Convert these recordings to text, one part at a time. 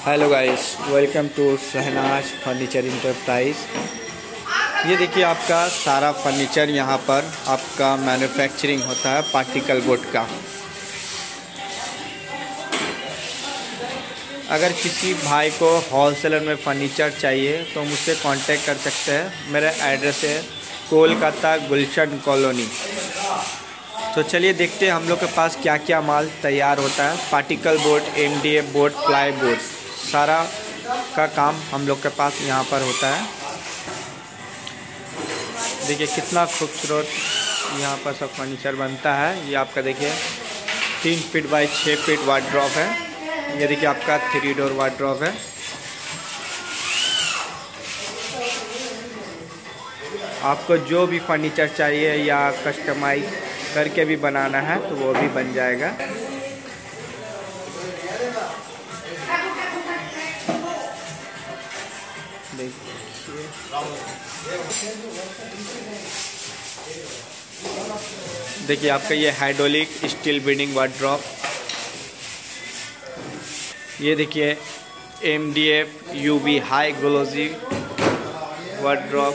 Hello guys welcome to Shahnaz furniture enterprise ये देखिए आपका सारा फर्नीचर यहाँ पर आपका मैन्युफैक्चरिंग होता है पार्टिकल बोर्ड का। अगर किसी भाई को होलसेलर में फर्नीचर चाहिए तो मुझसे कांटेक्ट कर सकते हैं। मेरा एड्रेस है कोलकाता गुलशन कॉलोनी। तो चलिए देखते हैं हम लोग के पास क्या क्या माल तैयार होता है। Particle board M board ply board सारा का काम हम लोग के पास यहाँ पर होता है। देखिए, कितना खूबसूरत यहाँ पर सब फर्नीचर बनता है। ये आपका देखिए, तीन फीट बाई छः फीट वाट ड्रॉप है। ये देखिए, आपका थ्री डोर वाट ड्रॉप है। आपको जो भी फर्नीचर चाहिए या कस्टमाइज करके भी बनाना है तो वो भी बन जाएगा। देखिए, आपका ये हाइड्रोलिक स्टील बिल्डिंग ड्रॉप ये देखिए M D F U V high glossy drop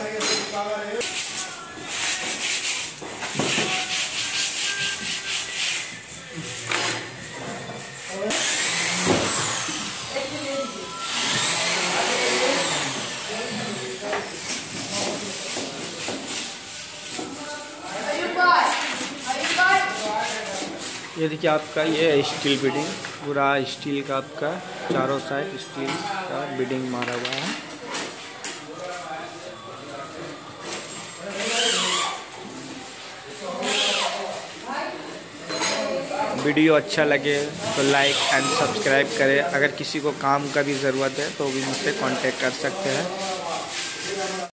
ये देखिए आपका, ये स्टील बिडिंग, पूरा स्टील का आपका, चारों साइड स्टील का बिडिंग मारा हुआ है। वीडियो अच्छा लगे तो लाइक एंड सब्सक्राइब करें। अगर किसी को काम का भी ज़रूरत है तो भी मुझसे कांटेक्ट कर सकते हैं।